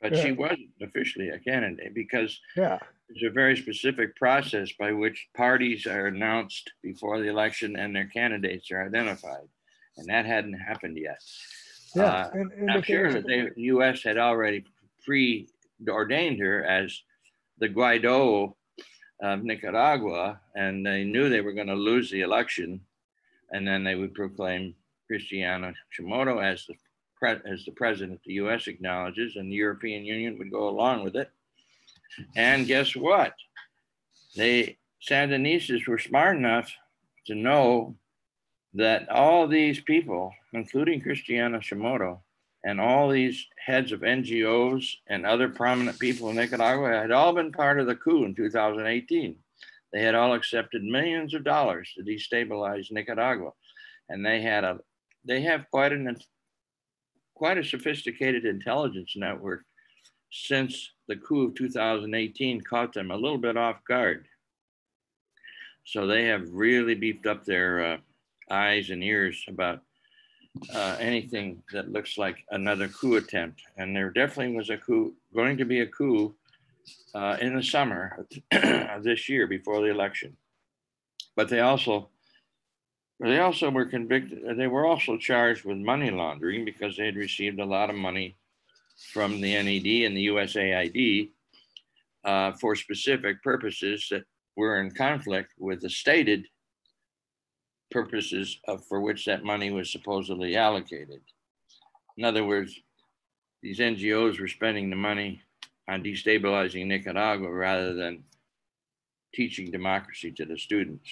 but Yeah. she wasn't officially a candidate because Yeah. there's a very specific process by which parties are announced before the election and their candidates are identified. And that hadn't happened yet. Yeah. Uh, and, and I'm sure that the US had already preordained her as the Guaido of Nicaragua, and they knew they were going to lose the election. And then they would proclaim Cristiana Chamorro as the, as the president of the US acknowledges, and the European Union would go along with it. And guess what? They Sandinistas were smart enough to know that all these people, including Cristiana Chamorro, and all these heads of NGOs and other prominent people in Nicaragua had all been part of the coup in 2018. They had all accepted millions of dollars to destabilize Nicaragua, and they had a they have quite an quite a sophisticated intelligence network since the coup of 2018 caught them a little bit off guard. So they have really beefed up their uh, eyes and ears about uh, anything that looks like another coup attempt. And there definitely was a coup, going to be a coup uh, in the summer of this year before the election. But they also, they also were convicted. They were also charged with money laundering because they had received a lot of money from the NED and the USAID uh, for specific purposes that were in conflict with the stated purposes of, for which that money was supposedly allocated. In other words, these NGOs were spending the money on destabilizing Nicaragua rather than teaching democracy to the students.